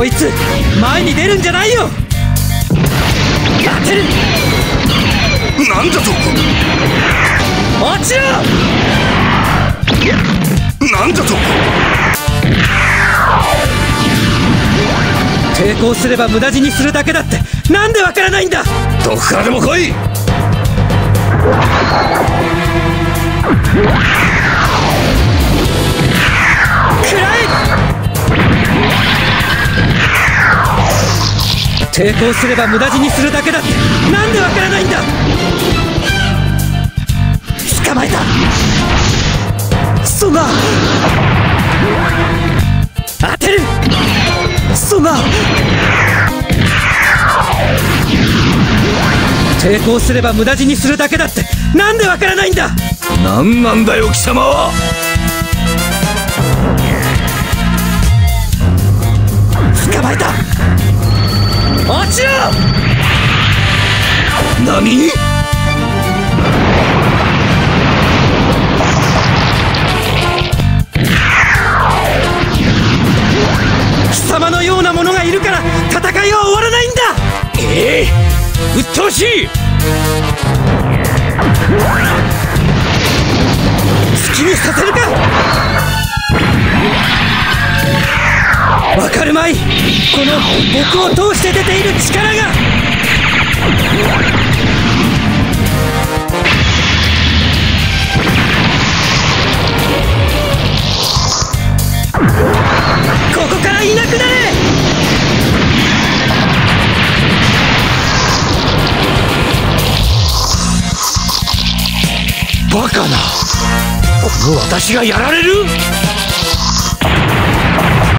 こいつ前に出るんじゃないよ。当てる。なんだと。落ちろ。なんだと。抵抗すれば無駄死にするだけだって。なんでわからないんだ。どこからでも来い抵抗すれば無駄死にするだけだって。なんでわからないんだ。捕まえた。ソガ当てる。ソガ抵抗すれば無駄死にするだけだって。なんでわからないんだ。何なんだよ貴様は。捕まえた。落ちろ何？貴様のようなものがいるから戦いは終わらないんだ！ええ鬱陶しいわかるまい。この僕を通して出ている力が。ここからいなくなれ。バカな。この私がやられる？